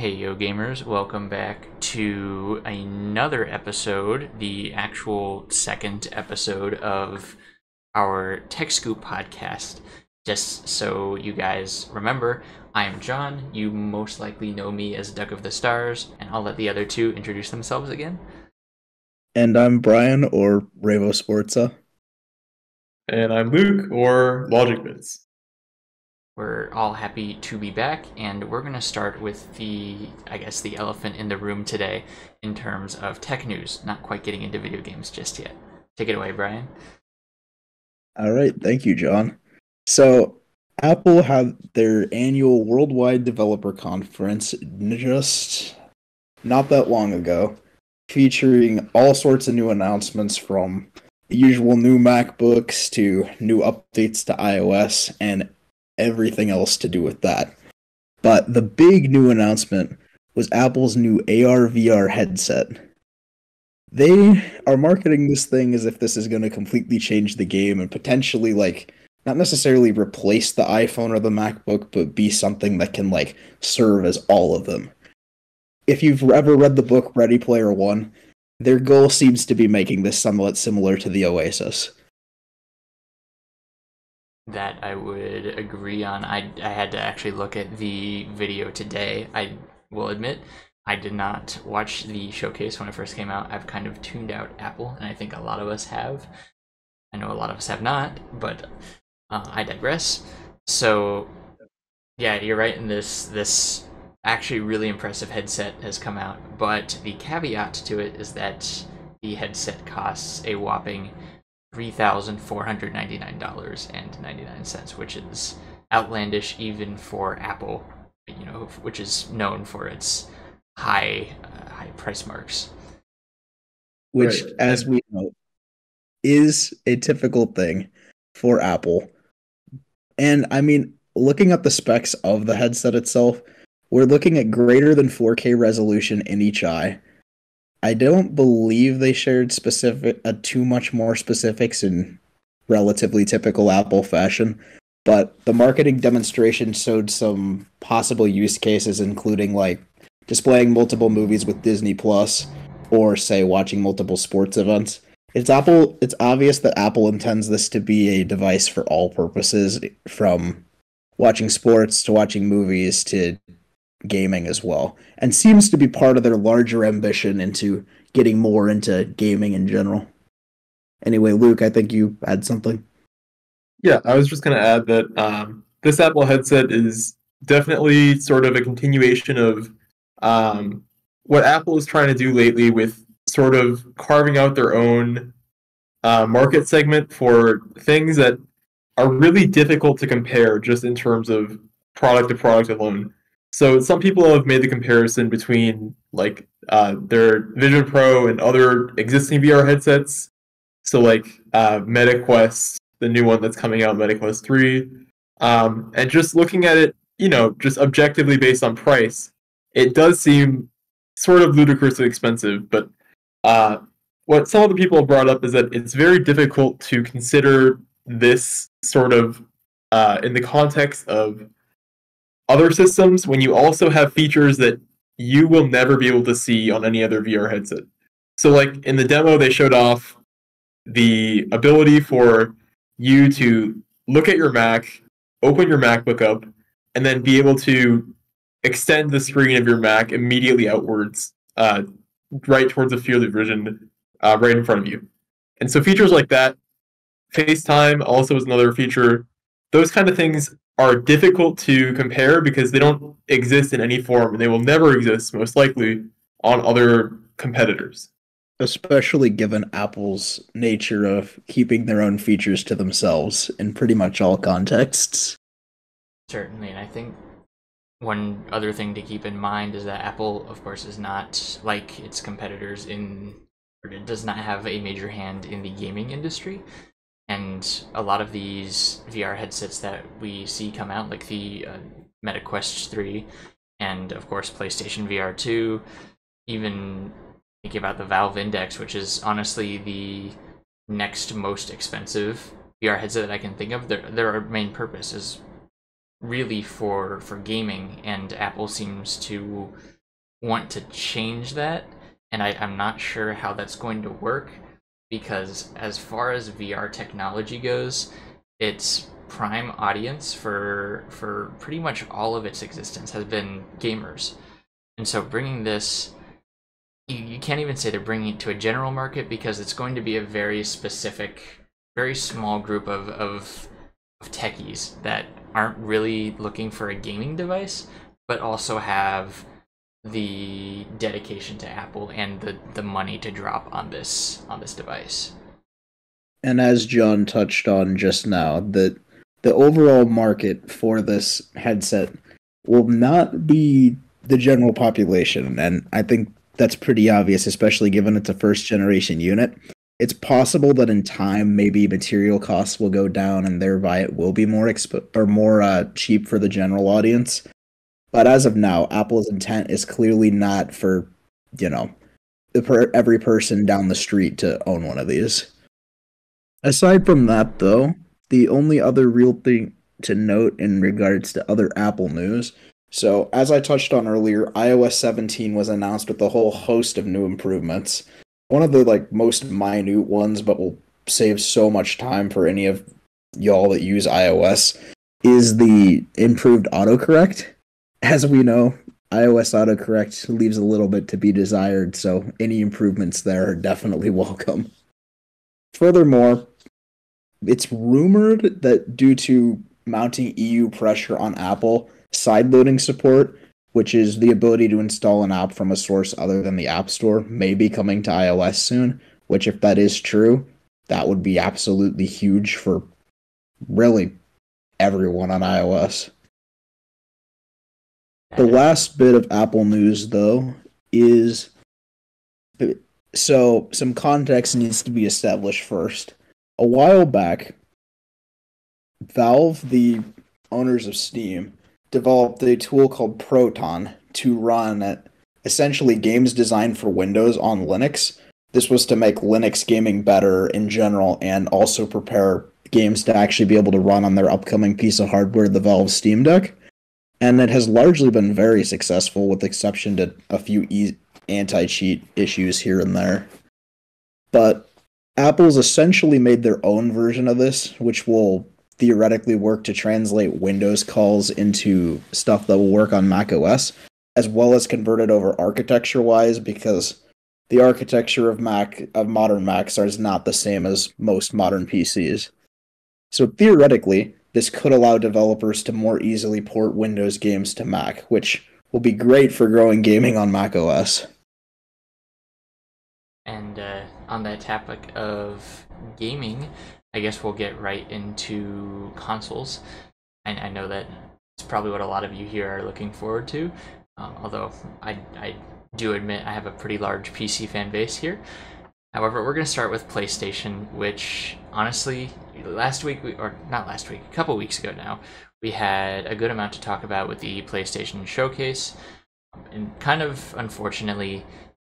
Hey, yo, gamers, welcome back to another episode, the actual second episode of our Tech Scoop podcast. Just so you guys remember, I am John. You most likely know me as Duck of the Starz, and I'll let the other two introduce themselves again. And I'm Brian, or Revo Sportza. And I'm Luke, or Logic Bits. We're all happy to be back, and we're going to start with the, I guess, the elephant in the room today in terms of tech news. Not quite getting into video games just yet. Take it away, Brian. All right, thank you, John. So, Apple had their annual worldwide developer conference just not that long ago, featuring all sorts of new announcements from the usual new MacBooks to new updates to iOS and everything else to do with that. But the big new announcement was Apple's new AR VR headset. They are marketing this thing as if this is going to completely change the game and potentially like not necessarily replace the iPhone or the MacBook, but be something that can like serve as all of them. If you've ever read the book Ready Player One, their goal seems to be making this somewhat similar to the Oasis that I would agree on. I, I had to actually look at the video today. I will admit I did not watch the showcase when it first came out. I've kind of tuned out Apple, and I think a lot of us have. I know a lot of us have not, but uh, I digress. So, yeah, you're right in this. This actually really impressive headset has come out, but the caveat to it is that the headset costs a whopping $3,499.99, which is outlandish even for Apple, you know, which is known for its high uh, high price marks. Which, right. as we know, is a typical thing for Apple. And I mean, looking at the specs of the headset itself, we're looking at greater than 4K resolution in each eye, I don't believe they shared specific uh, too much more specifics in relatively typical Apple fashion, but the marketing demonstration showed some possible use cases, including like displaying multiple movies with Disney Plus, or say watching multiple sports events. It's Apple. It's obvious that Apple intends this to be a device for all purposes, from watching sports to watching movies to gaming as well, and seems to be part of their larger ambition into getting more into gaming in general. Anyway, Luke, I think you had something. Yeah, I was just going to add that um, this Apple headset is definitely sort of a continuation of um, what Apple is trying to do lately with sort of carving out their own uh, market segment for things that are really difficult to compare just in terms of product to product alone. So some people have made the comparison between like uh, their Vision Pro and other existing VR headsets. So like uh, MetaQuest, the new one that's coming out, MetaQuest Three, um, and just looking at it, you know, just objectively based on price, it does seem sort of ludicrously expensive. But uh, what some of the people have brought up is that it's very difficult to consider this sort of uh, in the context of other systems when you also have features that you will never be able to see on any other VR headset. So, like in the demo, they showed off the ability for you to look at your Mac, open your MacBook up, and then be able to extend the screen of your Mac immediately outwards, uh, right towards the field of vision, uh, right in front of you. And so, features like that, FaceTime also is another feature. Those kind of things are difficult to compare because they don't exist in any form and they will never exist most likely on other competitors. Especially given apple's nature of keeping their own features to themselves in pretty much all contexts. Certainly and i think one other thing to keep in mind is that apple of course is not like its competitors in or it does not have a major hand in the gaming industry and a lot of these VR headsets that we see come out, like the uh, Meta Quest 3, and of course PlayStation VR 2, even thinking about the Valve Index, which is honestly the next most expensive VR headset that I can think of. Their their main purpose is really for for gaming, and Apple seems to want to change that. And I, I'm not sure how that's going to work because as far as VR technology goes, its prime audience for for pretty much all of its existence has been gamers. And so bringing this you, you can't even say they're bringing it to a general market because it's going to be a very specific, very small group of, of, of techies that aren't really looking for a gaming device, but also have the dedication to Apple and the, the money to drop on this on this device. And as John touched on just now, the the overall market for this headset will not be the general population, and I think that's pretty obvious, especially given it's a first generation unit. It's possible that in time, maybe material costs will go down, and thereby it will be more exp- or more uh, cheap for the general audience. But as of now, Apple's intent is clearly not for you know per- every person down the street to own one of these. Aside from that, though, the only other real thing to note in regards to other Apple news so, as I touched on earlier, iOS 17 was announced with a whole host of new improvements. One of the like most minute ones, but will save so much time for any of y'all that use iOS, is the improved autocorrect. As we know, iOS autocorrect leaves a little bit to be desired, so any improvements there are definitely welcome. Furthermore, it's rumored that due to mounting EU pressure on Apple, Sideloading support, which is the ability to install an app from a source other than the App Store, may be coming to iOS soon. Which, if that is true, that would be absolutely huge for really everyone on iOS. The last bit of Apple news, though, is so some context needs to be established first. A while back, Valve, the owners of Steam, developed a tool called Proton to run essentially games designed for Windows on Linux. This was to make Linux gaming better in general and also prepare games to actually be able to run on their upcoming piece of hardware, the Valve Steam Deck. And it has largely been very successful, with exception to a few e- anti cheat issues here and there. But Apple's essentially made their own version of this, which will theoretically work to translate Windows calls into stuff that will work on Mac OS, as well as convert it over architecture wise, because the architecture of Mac of modern Macs is not the same as most modern PCs. So theoretically, this could allow developers to more easily port Windows games to Mac, which will be great for growing gaming on Mac OS. And uh, on that topic of gaming, I guess we'll get right into consoles. I, I know that it's probably what a lot of you here are looking forward to. Um, although I, I do admit I have a pretty large PC fan base here. However, we're going to start with PlayStation, which honestly, last week, we, or not last week, a couple weeks ago now, we had a good amount to talk about with the PlayStation Showcase. And kind of unfortunately,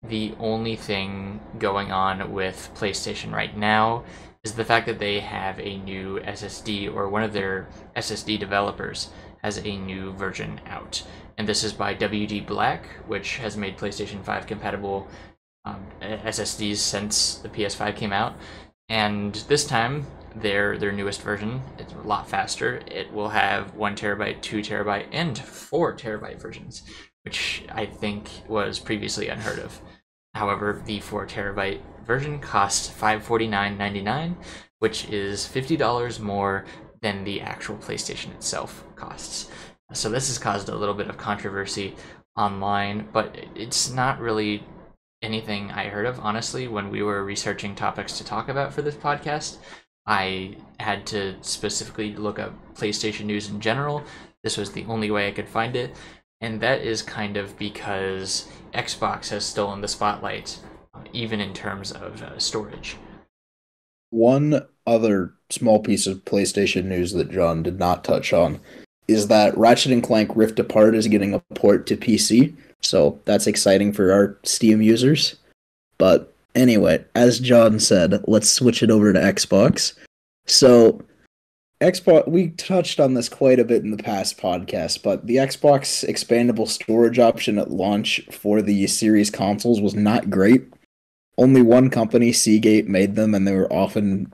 the only thing going on with PlayStation right now is the fact that they have a new SSD or one of their SSD developers has a new version out. And this is by WD Black, which has made PlayStation 5 compatible um, SSDs since the PS5 came out. And this time, their their newest version is a lot faster. It will have one terabyte, two terabyte, and four terabyte versions, which I think was previously unheard of. However, the four terabyte version costs $549.99, which is $50 more than the actual PlayStation itself costs. So this has caused a little bit of controversy online, but it's not really anything I heard of, honestly, when we were researching topics to talk about for this podcast. I had to specifically look up PlayStation news in general. This was the only way I could find it. And that is kind of because Xbox has stolen the spotlight even in terms of uh, storage. One other small piece of PlayStation news that John did not touch on is that Ratchet and Clank Rift Apart is getting a port to PC, so that's exciting for our Steam users. But anyway, as John said, let's switch it over to Xbox. So Xbox we touched on this quite a bit in the past podcast, but the Xbox expandable storage option at launch for the series consoles was not great. Only one company, Seagate, made them and they were often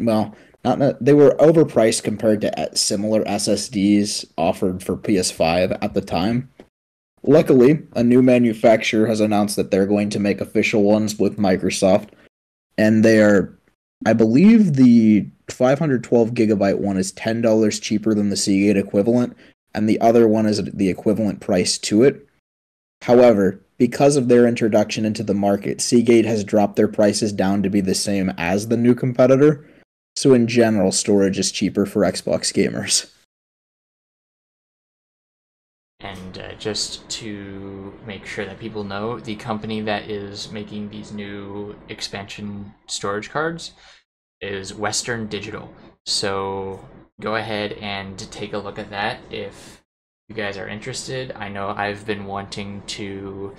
well, not they were overpriced compared to uh, similar SSDs offered for PS5 at the time. Luckily, a new manufacturer has announced that they're going to make official ones with Microsoft, and they are I believe the 512 gigabyte one is ten dollars cheaper than the Seagate equivalent, and the other one is the equivalent price to it. However, because of their introduction into the market, Seagate has dropped their prices down to be the same as the new competitor. So in general, storage is cheaper for Xbox gamers. And uh, just to make sure that people know, the company that is making these new expansion storage cards is Western Digital. So go ahead and take a look at that if you guys are interested. I know I've been wanting to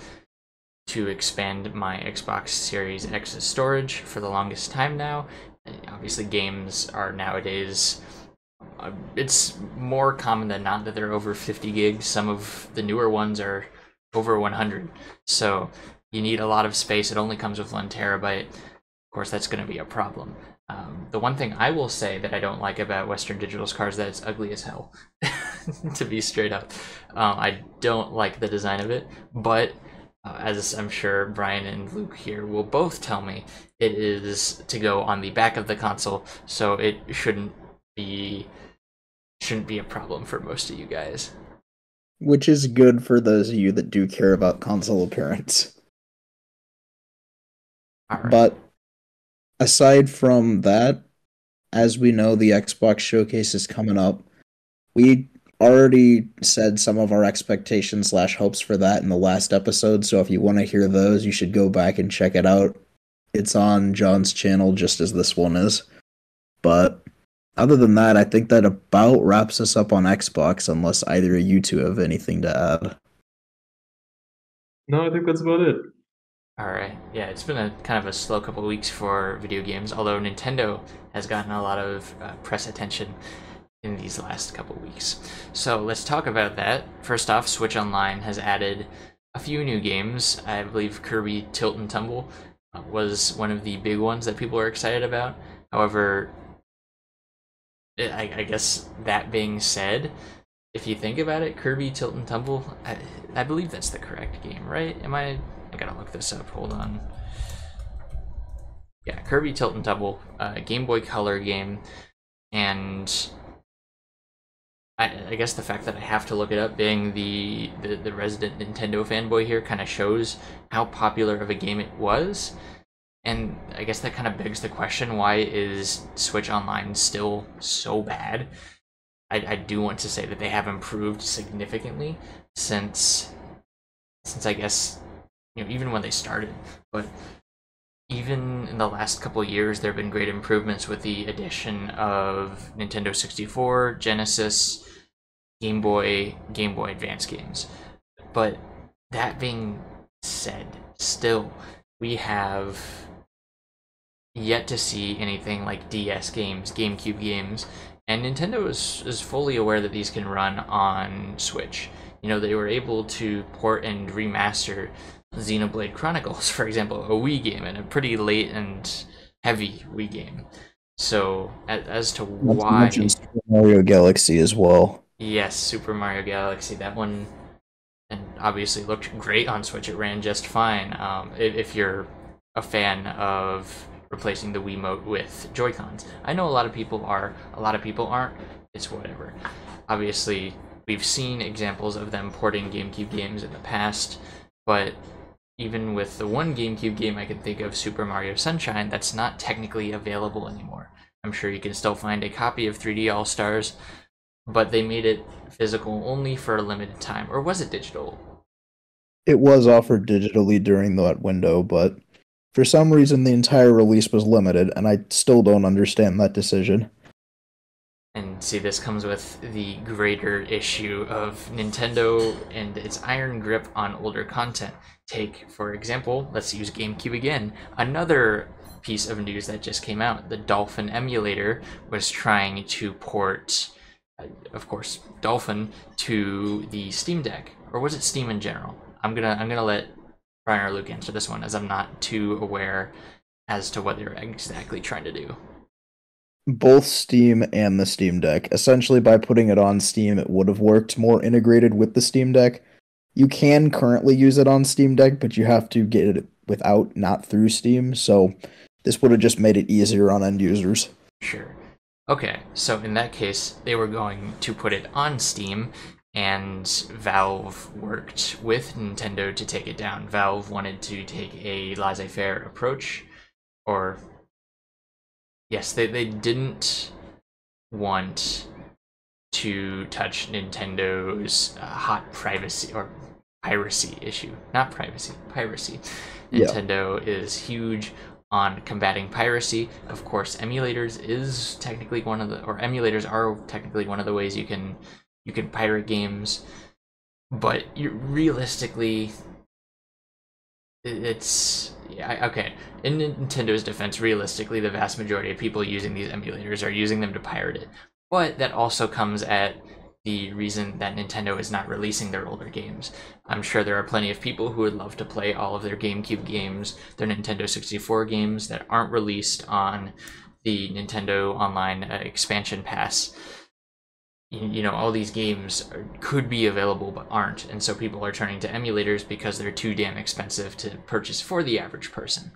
to expand my Xbox Series X storage for the longest time now. Obviously, games are nowadays. Uh, it's more common than not that they're over 50 gigs. Some of the newer ones are over 100. So you need a lot of space. It only comes with one terabyte. Of course, that's going to be a problem. Um, the one thing I will say that I don't like about Western Digital's cars is that it's ugly as hell. to be straight up, um, I don't like the design of it. But uh, as I'm sure Brian and Luke here will both tell me, it is to go on the back of the console, so it shouldn't be shouldn't be a problem for most of you guys. Which is good for those of you that do care about console appearance. But aside from that, as we know, the Xbox showcase is coming up. We already said some of our expectations slash hopes for that in the last episode. So if you want to hear those, you should go back and check it out. It's on John's channel just as this one is. But other than that, I think that about wraps us up on Xbox, unless either of you two have anything to add. No, I think that's about it. All right. Yeah, it's been a kind of a slow couple of weeks for video games, although Nintendo has gotten a lot of uh, press attention in these last couple of weeks. So let's talk about that. First off, Switch Online has added a few new games. I believe Kirby Tilt and Tumble uh, was one of the big ones that people are excited about. However, I, I guess that being said, if you think about it, Kirby Tilt and Tumble, I, I believe that's the correct game, right? Am I I gotta look this up. Hold on. Yeah, Kirby Tilt and Tumble, uh, Game Boy Color game, and I, I, guess the fact that I have to look it up, being the the, the resident Nintendo fanboy here, kind of shows how popular of a game it was. And I guess that kind of begs the question: Why is Switch Online still so bad? I, I do want to say that they have improved significantly since since I guess you know even when they started but even in the last couple of years there have been great improvements with the addition of nintendo 64 genesis game boy game boy advance games but that being said still we have yet to see anything like ds games gamecube games and nintendo is, is fully aware that these can run on switch you know they were able to port and remaster Xenoblade Chronicles, for example, a Wii game and a pretty late and heavy Wii game. So as, as to why Super Mario Galaxy as well. Yes, Super Mario Galaxy. That one, and obviously looked great on Switch. It ran just fine. Um, if you're a fan of replacing the Wiimote with Joy Cons, I know a lot of people are. A lot of people aren't. It's whatever. Obviously, we've seen examples of them porting GameCube games in the past, but even with the one GameCube game I can think of, Super Mario Sunshine, that's not technically available anymore. I'm sure you can still find a copy of 3D All Stars, but they made it physical only for a limited time. Or was it digital? It was offered digitally during that window, but for some reason the entire release was limited, and I still don't understand that decision. And see, this comes with the greater issue of Nintendo and its iron grip on older content. Take, for example, let's use GameCube again. Another piece of news that just came out the Dolphin emulator was trying to port, of course, Dolphin to the Steam Deck. Or was it Steam in general? I'm gonna I'm gonna let Brian or Luke answer this one as I'm not too aware as to what they're exactly trying to do both Steam and the Steam Deck. Essentially, by putting it on Steam, it would have worked more integrated with the Steam Deck. You can currently use it on Steam Deck, but you have to get it without, not through Steam. So this would have just made it easier on end users. Sure. Okay, so in that case, they were going to put it on Steam, and Valve worked with Nintendo to take it down. Valve wanted to take a laissez faire approach, or yes, they, they didn't want to touch Nintendo's uh, hot privacy or piracy issue. Not privacy, piracy. Yeah. Nintendo is huge on combating piracy. Of course, emulators is technically one of the or emulators are technically one of the ways you can you can pirate games. But you realistically it's yeah, okay. In Nintendo's defense, realistically, the vast majority of people using these emulators are using them to pirate it. But that also comes at the reason that Nintendo is not releasing their older games. I'm sure there are plenty of people who would love to play all of their GameCube games, their Nintendo 64 games that aren't released on the Nintendo Online uh, expansion pass you know all these games could be available but aren't. And so people are turning to emulators because they're too damn expensive to purchase for the average person.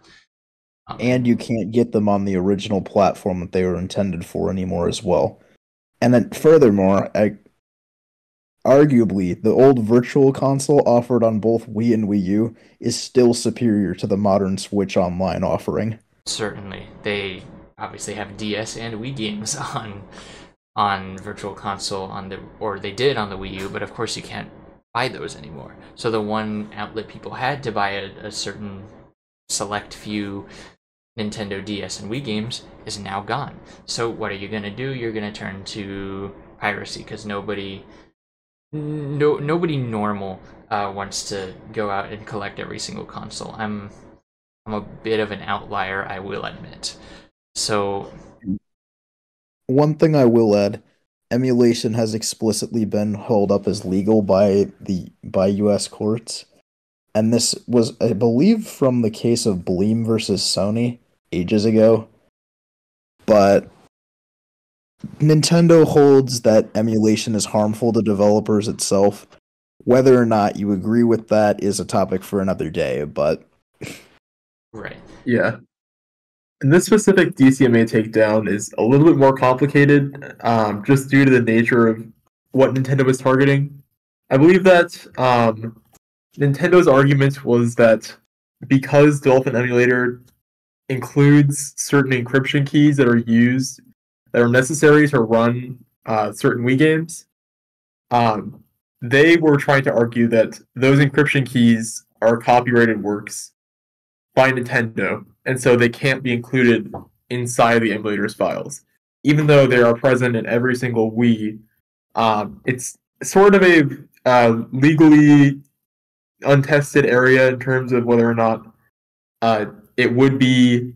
Um, and you can't get them on the original platform that they were intended for anymore as well. And then furthermore I, arguably the old virtual console offered on both wii and wii u is still superior to the modern switch online offering. Certainly. They obviously have ds and wii games on on Virtual Console on the or they did on the Wii U, but of course you can't buy those anymore. So the one outlet people had to buy a, a certain select few Nintendo DS and Wii games is now gone. So what are you gonna do? You're gonna turn to piracy because nobody, no nobody normal uh, wants to go out and collect every single console. I'm I'm a bit of an outlier, I will admit. So one thing I will add, emulation has explicitly been held up as legal by the by US courts. And this was I believe from the case of Bleem versus Sony ages ago. But Nintendo holds that emulation is harmful to developers itself. Whether or not you agree with that is a topic for another day, but Right. Yeah. And this specific DCMA takedown is a little bit more complicated, um, just due to the nature of what Nintendo was targeting. I believe that um, Nintendo's argument was that because Dolphin Emulator includes certain encryption keys that are used that are necessary to run uh, certain Wii games, um, they were trying to argue that those encryption keys are copyrighted works by Nintendo, and so they can't be included inside the emulators files. Even though they are present in every single Wii, um, it's sort of a uh, legally untested area in terms of whether or not uh, it would be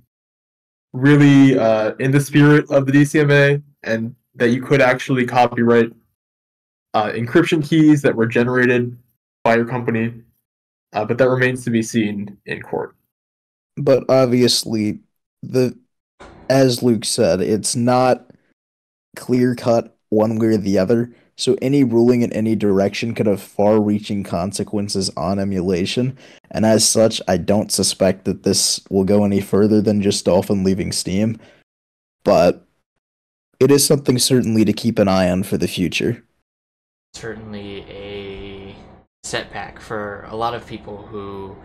really uh, in the spirit of the DCMA and that you could actually copyright uh, encryption keys that were generated by your company, uh, but that remains to be seen in court but obviously the as Luke said, it's not clear cut one way or the other. So any ruling in any direction could have far reaching consequences on emulation. And as such, I don't suspect that this will go any further than just Dolphin leaving Steam. But it is something certainly to keep an eye on for the future. Certainly a setback for a lot of people who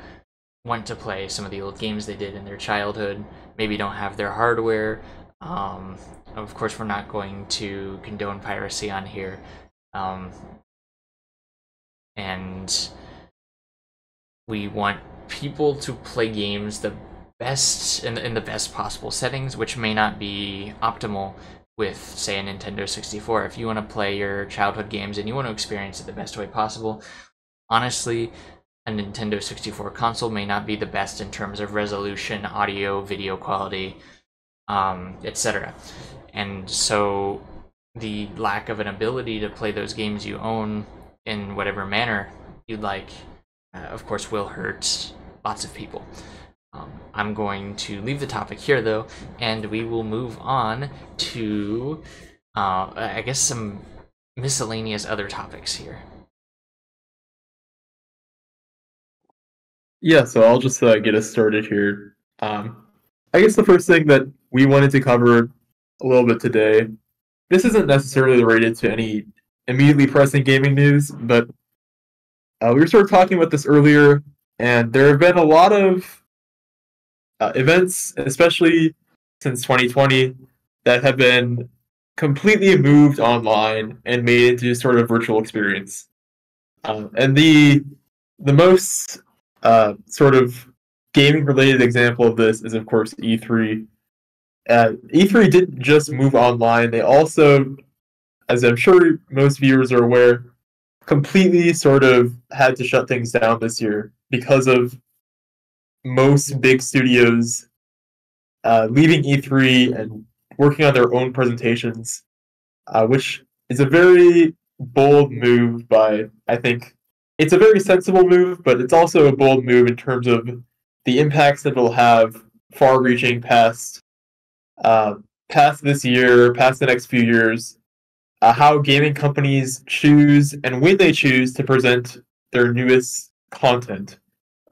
want to play some of the old games they did in their childhood, maybe don't have their hardware. Um, of course, we're not going to condone piracy on here. Um, and we want people to play games the best in, in the best possible settings, which may not be optimal with, say, a Nintendo 64. If you want to play your childhood games and you want to experience it the best way possible, honestly, a Nintendo 64 console may not be the best in terms of resolution, audio, video quality, um, etc. And so the lack of an ability to play those games you own in whatever manner you'd like, uh, of course, will hurt lots of people. Um, I'm going to leave the topic here though, and we will move on to, uh, I guess, some miscellaneous other topics here. Yeah, so I'll just uh, get us started here. Um, I guess the first thing that we wanted to cover a little bit today, this isn't necessarily related to any immediately pressing gaming news, but uh, we were sort of talking about this earlier, and there have been a lot of uh, events, especially since 2020, that have been completely moved online and made into sort of virtual experience. Um, and the the most uh, sort of gaming related example of this is of course E3. Uh, E3 didn't just move online; they also, as I'm sure most viewers are aware, completely sort of had to shut things down this year because of most big studios uh, leaving E3 and working on their own presentations, uh, which is a very bold move by, I think, it's a very sensible move, but it's also a bold move in terms of the impacts that it'll have far reaching past uh, past this year, past the next few years, uh, how gaming companies choose and when they choose to present their newest content.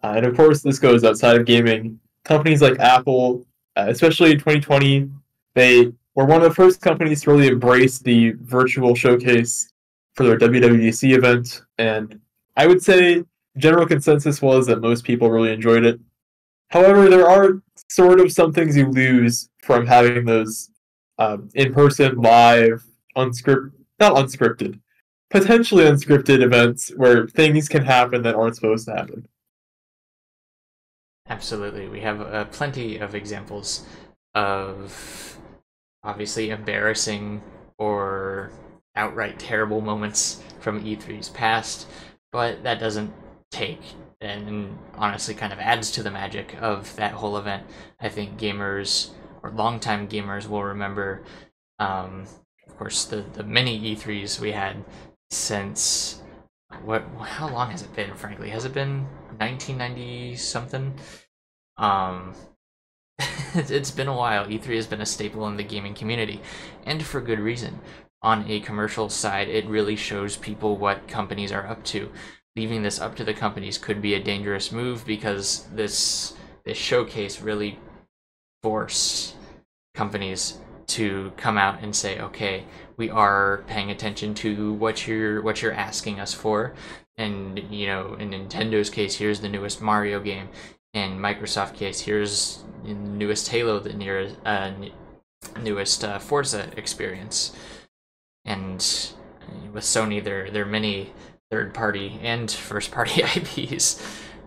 Uh, and of course, this goes outside of gaming. Companies like Apple, uh, especially in 2020, they were one of the first companies to really embrace the virtual showcase for their WWDC event. And I would say general consensus was that most people really enjoyed it. However, there are sort of some things you lose from having those um, in-person, live, unscripted, not unscripted, potentially unscripted events where things can happen that aren't supposed to happen. Absolutely. We have uh, plenty of examples of obviously embarrassing or outright terrible moments from E3's past, but that doesn't take and honestly kind of adds to the magic of that whole event. I think gamers or longtime gamers will remember, um, of course, the, the many E3s we had since what how long has it been frankly? Has it been 1990 something um it's been a while. E3 has been a staple in the gaming community and for good reason on a commercial side it really shows people what companies are up to. Leaving this up to the companies could be a dangerous move because this this showcase really forced companies to come out and say okay we are paying attention to what you're what you're asking us for. And you know in nintendo's case here's the newest mario game. In microsoft case here's the newest halo the nearest uh, newest uh, forza experience and with sony there there are many third party and first party ips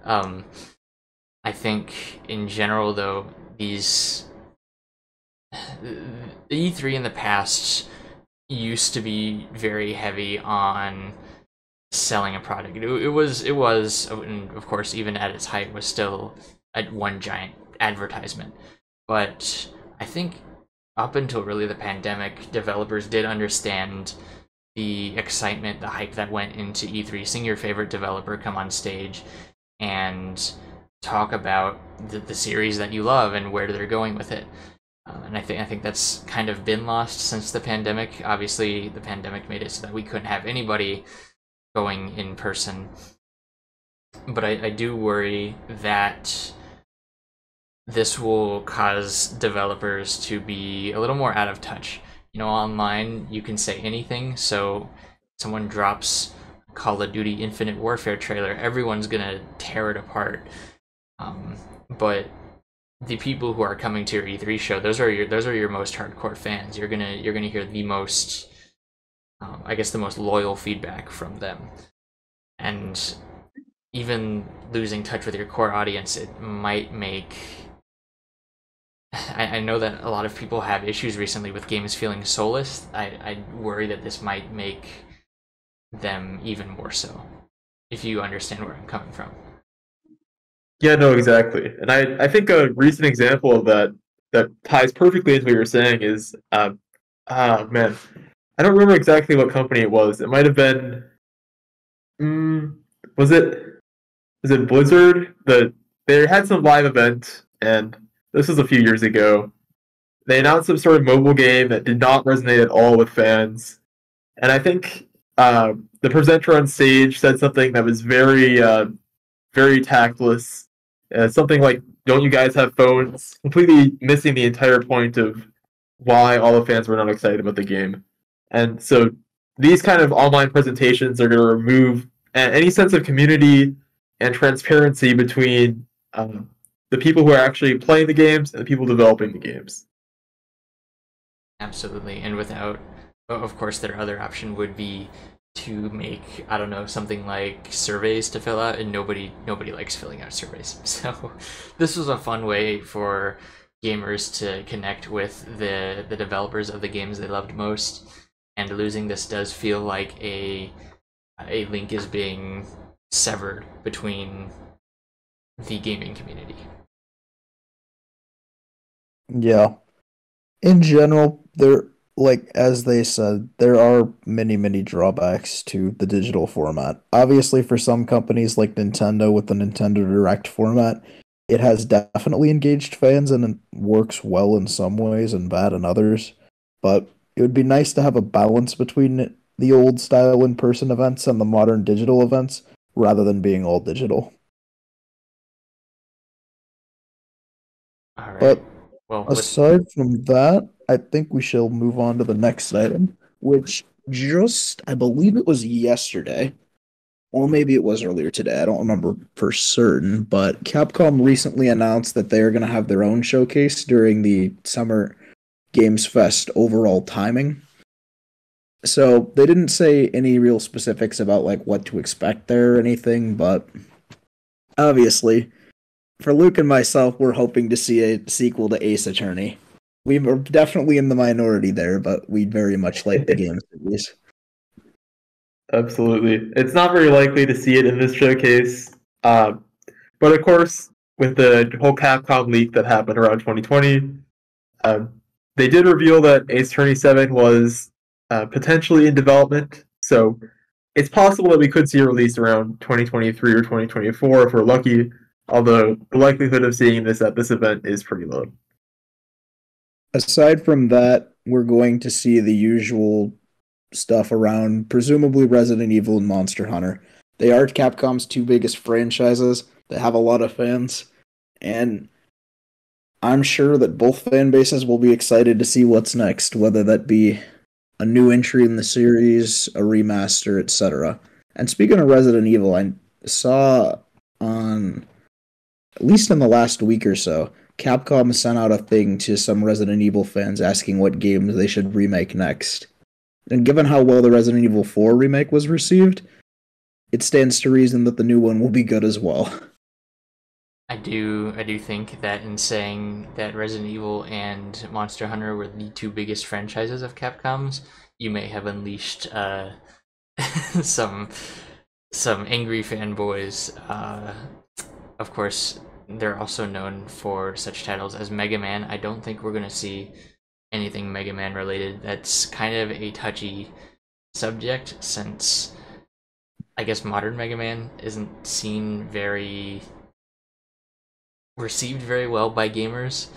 um, i think in general though these the E3 in the past used to be very heavy on selling a product. It, it was it was and of course even at its height was still at one giant advertisement. But I think up until really the pandemic, developers did understand the excitement, the hype that went into E3, seeing your favorite developer come on stage and talk about the, the series that you love and where they're going with it. Um, and I think I think that's kind of been lost since the pandemic. Obviously, the pandemic made it so that we couldn't have anybody going in person. But I, I do worry that this will cause developers to be a little more out of touch. You know, online you can say anything, so someone drops Call of Duty Infinite Warfare trailer, everyone's gonna tear it apart. Um, but the people who are coming to your E3 show, those are your those are your most hardcore fans. You're gonna you're gonna hear the most, um, I guess, the most loyal feedback from them, and even losing touch with your core audience, it might make I, I know that a lot of people have issues recently with games feeling soulless. I, I worry that this might make them even more so. If you understand where I'm coming from. Yeah, no, exactly. And I, I think a recent example of that that ties perfectly into what you're saying is, uh, ah, man, I don't remember exactly what company it was. It might have been, mm, was it, was it Blizzard? The they had some live event, and this was a few years ago. They announced some sort of mobile game that did not resonate at all with fans, and I think uh, the presenter on stage said something that was very, uh, very tactless uh, something like, "Don't you guys have phones?" Completely missing the entire point of why all the fans were not excited about the game. And so these kind of online presentations are going to remove any sense of community and transparency between um, the people who are actually playing the games and the people developing the games. Absolutely, and without, of course, their other option would be to make I don't know something like surveys to fill out, and nobody nobody likes filling out surveys. So this was a fun way for gamers to connect with the the developers of the games they loved most. And losing this does feel like a a link is being severed between the gaming community. Yeah. In general, there like as they said, there are many, many drawbacks to the digital format. Obviously, for some companies like Nintendo with the Nintendo Direct format, it has definitely engaged fans and it works well in some ways and bad in others. But it would be nice to have a balance between the old style in person events and the modern digital events rather than being all digital. All right. But well, aside from that, I think we shall move on to the next item, which just, I believe it was yesterday, or maybe it was earlier today. I don't remember for certain, but Capcom recently announced that they are going to have their own showcase during the Summer Games Fest overall timing. So they didn't say any real specifics about like what to expect there or anything, but obviously, for Luke and myself, we're hoping to see a sequel to Ace Attorney we were definitely in the minority there, but we very much like the game series. Absolutely, it's not very likely to see it in this showcase, uh, but of course, with the whole Capcom leak that happened around 2020, uh, um, they did reveal that Ace Attorney Seven was uh, potentially in development. So it's possible that we could see a release around 2023 or 2024 if we're lucky. Although the likelihood of seeing this at this event is pretty low aside from that, we're going to see the usual stuff around presumably Resident Evil and Monster Hunter. They are Capcom's two biggest franchises They have a lot of fans, and I'm sure that both fan bases will be excited to see what's next, whether that be a new entry in the series, a remaster, etc. And speaking of Resident Evil, I saw on at least in the last week or so Capcom sent out a thing to some Resident Evil fans asking what games they should remake next. And given how well the Resident Evil 4 remake was received, it stands to reason that the new one will be good as well. I do I do think that in saying that Resident Evil and Monster Hunter were the two biggest franchises of Capcom's, you may have unleashed uh, some some angry fanboys. Uh, of course, they're also known for such titles as Mega Man. I don't think we're going to see anything Mega Man related. That's kind of a touchy subject since I guess modern Mega Man isn't seen very received very well by gamers.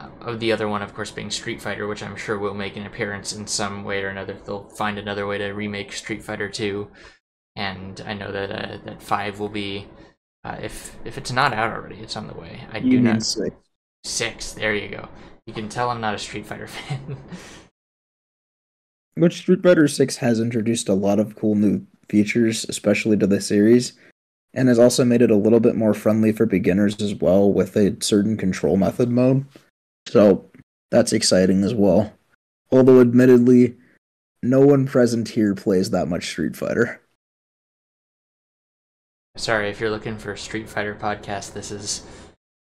Uh, of the other one, of course, being Street Fighter, which I'm sure will make an appearance in some way or another. They'll find another way to remake Street Fighter 2, and I know that uh, that five will be uh, if if it's not out already, it's on the way. I do not six. Six. There you go. You can tell I'm not a Street Fighter fan. Which Street Fighter Six has introduced a lot of cool new features, especially to the series, and has also made it a little bit more friendly for beginners as well with a certain control method mode. So that's exciting as well. Although admittedly, no one present here plays that much Street Fighter. Sorry, if you're looking for a Street Fighter podcast, this is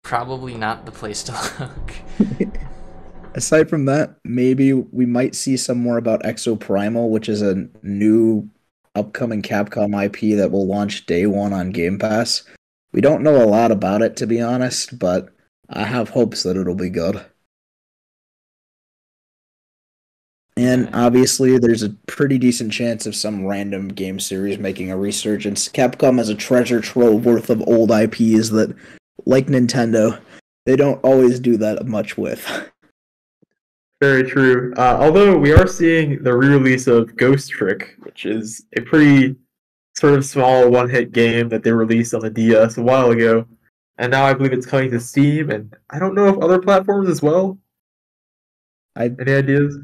probably not the place to look. aside from that, maybe we might see some more about Exoprimal, which is a new upcoming Capcom IP that will launch day one on Game Pass. We don't know a lot about it, to be honest, but I have hopes that it'll be good. And obviously, there's a pretty decent chance of some random game series making a resurgence. Capcom has a treasure trove worth of old IPs that, like Nintendo, they don't always do that much with. Very true. Uh, although we are seeing the re-release of Ghost Trick, which is a pretty sort of small one-hit game that they released on the DS a while ago, and now I believe it's coming to Steam, and I don't know if other platforms as well. I Any ideas?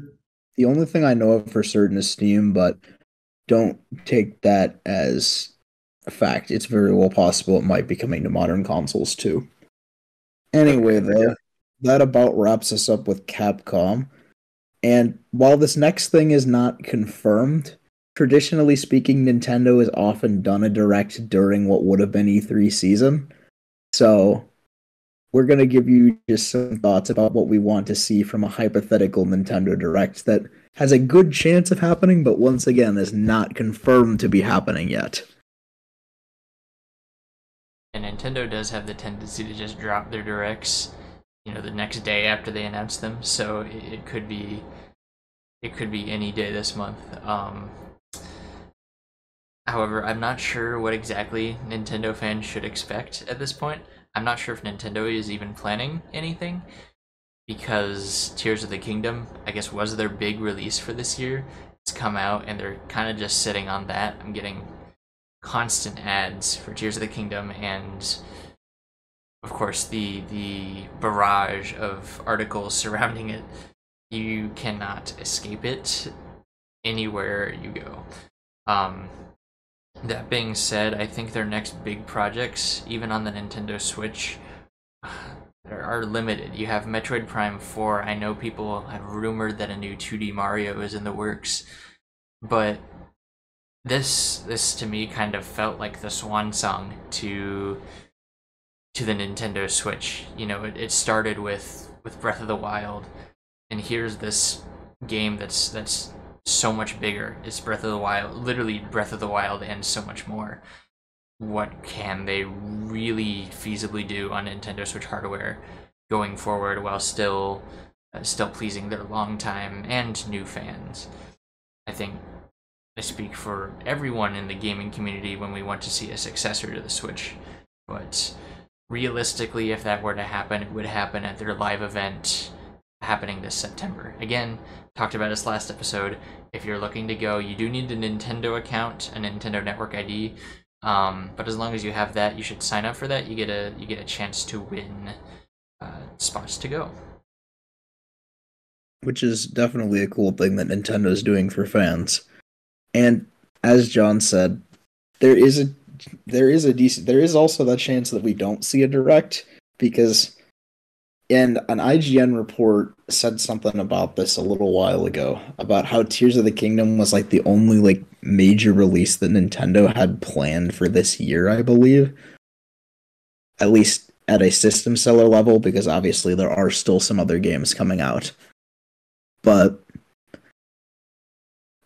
The only thing I know of for certain is Steam, but don't take that as a fact. It's very well possible it might be coming to modern consoles too. Anyway, though, that about wraps us up with Capcom. And while this next thing is not confirmed, traditionally speaking, Nintendo has often done a direct during what would have been E3 season. So we're going to give you just some thoughts about what we want to see from a hypothetical Nintendo Direct that has a good chance of happening, but once again is not confirmed to be happening yet. And Nintendo does have the tendency to just drop their directs, you know, the next day after they announce them. So it, could be, it could be any day this month. Um, however, I'm not sure what exactly Nintendo fans should expect at this point. I'm not sure if Nintendo is even planning anything because Tears of the Kingdom, I guess, was their big release for this year. It's come out and they're kind of just sitting on that. I'm getting constant ads for Tears of the Kingdom and of course the the barrage of articles surrounding it. You cannot escape it anywhere you go. Um, that being said, I think their next big projects, even on the Nintendo Switch, are limited. You have Metroid Prime 4. I know people have rumored that a new 2D Mario is in the works, but this this to me kind of felt like the swan song to to the Nintendo Switch. You know, it, it started with with Breath of the Wild, and here's this game that's that's so much bigger. It's Breath of the Wild, literally Breath of the Wild, and so much more. What can they really feasibly do on Nintendo Switch hardware going forward while still uh, still pleasing their longtime and new fans? I think I speak for everyone in the gaming community when we want to see a successor to the Switch, but realistically, if that were to happen, it would happen at their live event happening this September. Again, talked about this last episode. If you're looking to go, you do need a Nintendo account, a Nintendo Network ID. Um, but as long as you have that, you should sign up for that. You get a you get a chance to win uh, spots to go. Which is definitely a cool thing that Nintendo's doing for fans. And as John said, there is a there is a decent there is also that chance that we don't see a direct because and an IGN report said something about this a little while ago about how Tears of the Kingdom was like the only like major release that Nintendo had planned for this year, I believe. At least at a system seller level, because obviously there are still some other games coming out. But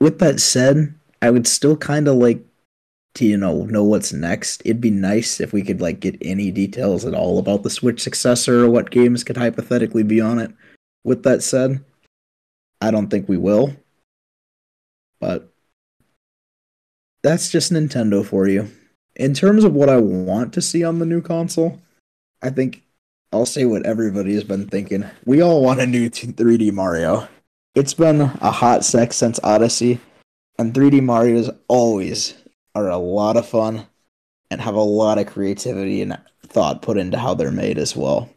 with that said, I would still kind of like to you know know what's next. It'd be nice if we could like get any details at all about the Switch successor or what games could hypothetically be on it. With that said, I don't think we will. But that's just Nintendo for you. In terms of what I want to see on the new console, I think I'll say what everybody has been thinking. We all want a new 3D Mario. It's been a hot sec since Odyssey, and 3D Mario is always are a lot of fun and have a lot of creativity and thought put into how they're made as well.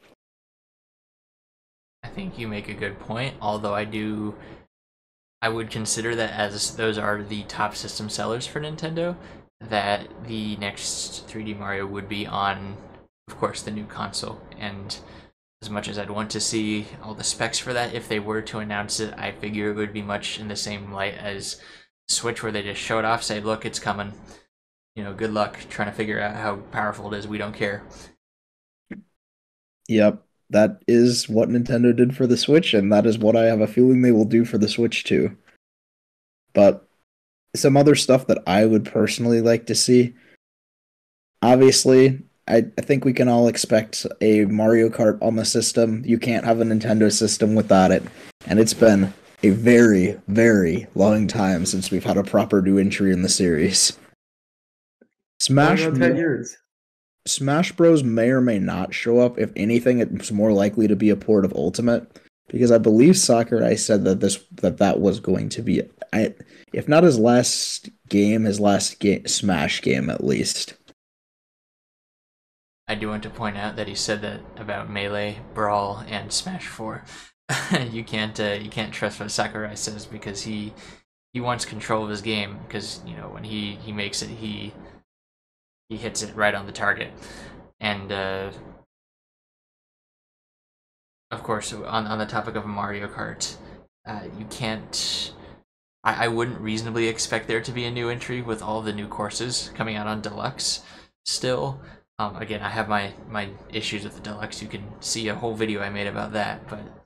I think you make a good point, although I do I would consider that as those are the top system sellers for Nintendo, that the next 3D Mario would be on of course the new console and as much as I'd want to see all the specs for that if they were to announce it, I figure it would be much in the same light as Switch where they just show it off, say, look, it's coming. You know, good luck trying to figure out how powerful it is. We don't care. Yep. that is what Nintendo did for the Switch, and that is what I have a feeling they will do for the Switch too. But some other stuff that I would personally like to see. Obviously, I, I think we can all expect a Mario Kart on the system. You can't have a Nintendo system without it. And it's been a very, very long time since we've had a proper new entry in the series. Smash 10 years. Smash Bros may or may not show up. If anything, it's more likely to be a port of Ultimate because I believe Sakurai said that this that that was going to be, I, if not his last game, his last game Smash game at least. I do want to point out that he said that about Melee, Brawl, and Smash Four. you can't uh, you can't trust what Sakurai says because he he wants control of his game because you know when he he makes it he he hits it right on the target. And uh, of course on on the topic of Mario Kart uh, you can't I, I wouldn't reasonably expect there to be a new entry with all the new courses coming out on deluxe still. Um, again I have my my issues with the deluxe. You can see a whole video I made about that but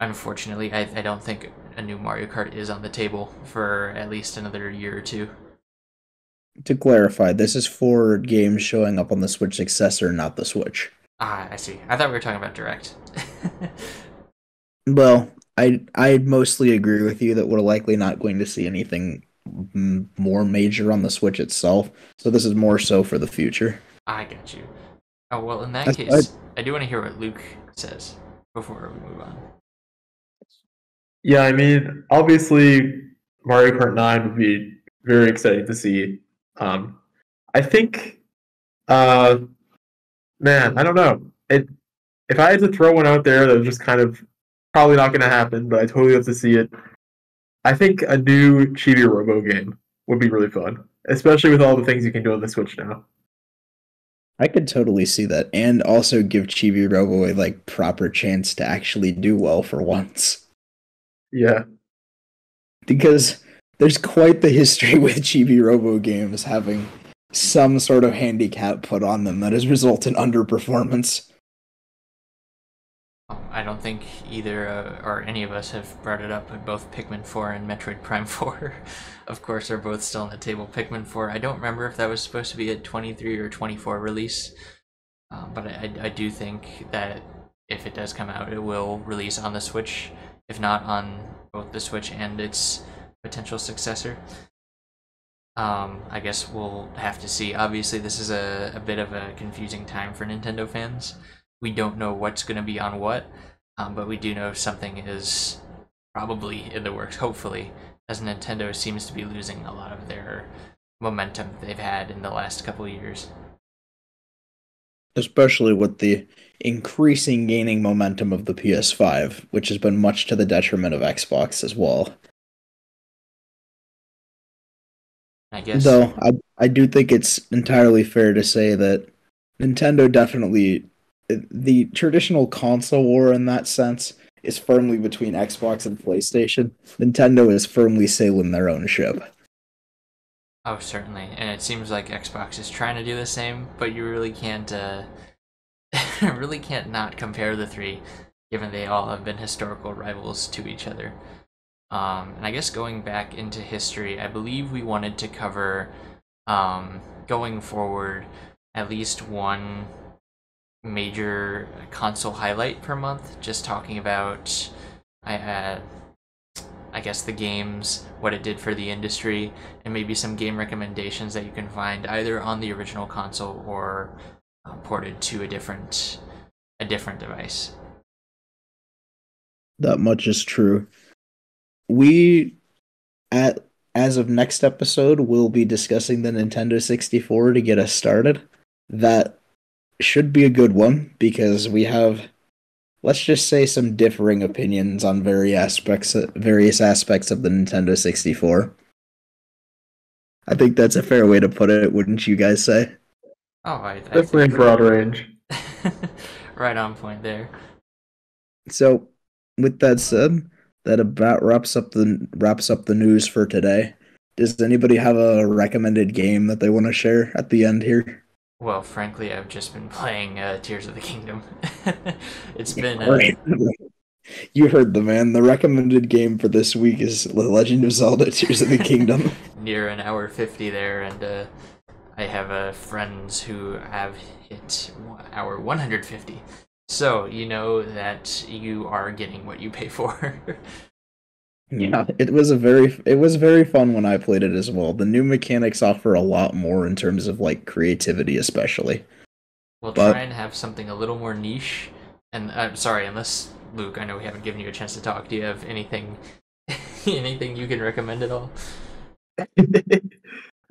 unfortunately, I, I don't think a new Mario Kart is on the table for at least another year or two. To clarify, this is for games showing up on the Switch successor, not the Switch. Ah, I see. I thought we were talking about Direct. well, I I mostly agree with you that we're likely not going to see anything more major on the Switch itself. So this is more so for the future. I get you. Oh well, in that I, case, I, I do want to hear what Luke says before we move on. Yeah, I mean, obviously, Mario Kart 9 would be very exciting to see. Um, I think, uh, man, I don't know. It if I had to throw one out there that was just kind of probably not going to happen, but I totally have to see it. I think a new Chibi Robo game would be really fun, especially with all the things you can do on the Switch now. I could totally see that, and also give Chibi Robo a like proper chance to actually do well for once. Yeah. Because there's quite the history with Chibi Robo games having some sort of handicap put on them that has resulted in underperformance. I don't think either uh, or any of us have brought it up, but both Pikmin 4 and Metroid Prime 4, of course, are both still on the table. Pikmin 4, I don't remember if that was supposed to be a 23 or 24 release, uh, but I, I do think that if it does come out, it will release on the Switch if not on both the Switch and its potential successor. Um, I guess we'll have to see. Obviously, this is a, a bit of a confusing time for Nintendo fans. We don't know what's going to be on what, um, but we do know something is probably in the works, hopefully, as Nintendo seems to be losing a lot of their momentum they've had in the last couple years especially with the increasing gaining momentum of the PS5, which has been much to the detriment of Xbox as well. I guess. Though I I do think it's entirely fair to say that Nintendo definitely the traditional console war in that sense is firmly between Xbox and PlayStation. Nintendo is firmly sailing their own ship. Oh, certainly, and it seems like Xbox is trying to do the same, but you really can't, uh, really can't not compare the three, given they all have been historical rivals to each other. Um, and I guess going back into history, I believe we wanted to cover, um, going forward, at least one major console highlight per month, just talking about I had I guess the games, what it did for the industry, and maybe some game recommendations that you can find either on the original console or uh, ported to a different a different device. That much is true. We at as of next episode we'll be discussing the Nintendo 64 to get us started. That should be a good one because we have let's just say some differing opinions on various aspects various aspects of the Nintendo 64. I think that's a fair way to put it, wouldn't you guys say? Oh, I, I definitely broad range. right on point there. So, with that said, that about wraps up the wraps up the news for today. Does anybody have a recommended game that they want to share at the end here? Well, frankly, I've just been playing uh, Tears of the Kingdom. it's been. Uh... you heard the man. The recommended game for this week is The Legend of Zelda: Tears of the Kingdom. near an hour 50 there, and uh, I have uh, friends who have hit hour 150. So you know that you are getting what you pay for. Yeah, it was a very it was very fun when I played it as well. The new mechanics offer a lot more in terms of like creativity, especially. we'll But- try and have something a little more niche. And I'm sorry, unless Luke, I know we haven't given you a chance to talk. Do you have anything, anything you can recommend at all?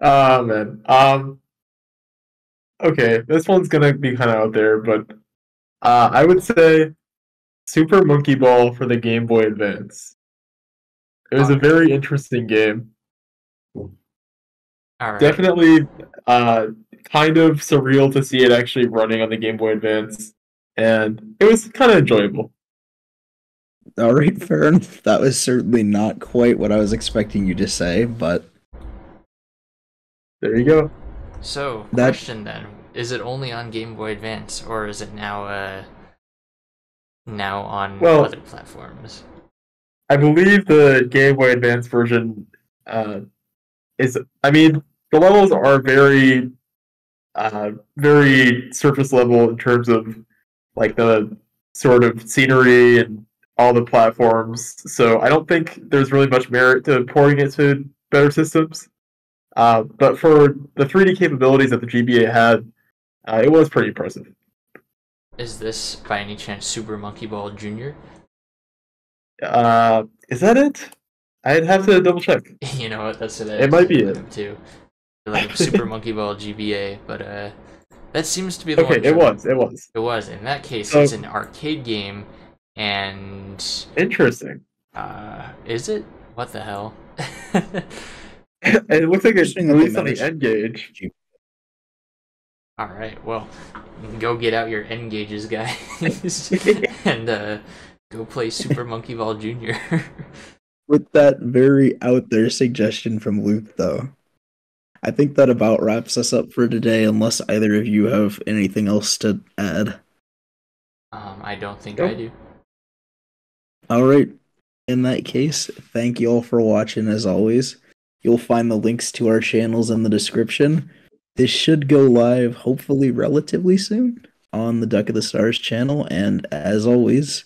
oh man. Um. Okay, this one's gonna be kind of out there, but uh, I would say Super Monkey Ball for the Game Boy Advance. It was a very interesting game. All right. Definitely, uh, kind of surreal to see it actually running on the Game Boy Advance, and it was kind of enjoyable. All right, fair enough. That was certainly not quite what I was expecting you to say, but There you go. So, That- question then: Is it only on Game Boy Advance, or is it now uh now on Well- other platforms? I believe the Game Boy Advance version uh, is. I mean, the levels are very, uh, very surface level in terms of like the sort of scenery and all the platforms. So I don't think there's really much merit to porting it to better systems. Uh, but for the 3D capabilities that the GBA had, uh, it was pretty impressive. Is this by any chance Super Monkey Ball Junior? Uh, is that it? I'd have to double check. you know what? That's what I It might be it. Too. Like Super Monkey Ball GBA, but uh, that seems to be the Okay, one. it was. It was It was. In that case, So- it's an arcade game, and interesting. uh, is it? What the hell? it looks like it's Interesting that they on the managed- N-Gage. All right. Well, go get out your N-Gages, guys, and uh, go play Super Monkey Ball Junior. with that very out there suggestion from Luke, though, I think that about wraps us up for today, unless either of you have anything else to add. um, I don't think Nope. I do. All right. In that case, thank you all for watching as always. You'll find the links to our channels in the description. This should go live hopefully relatively soon on the Duck of the Starz channel. And as always,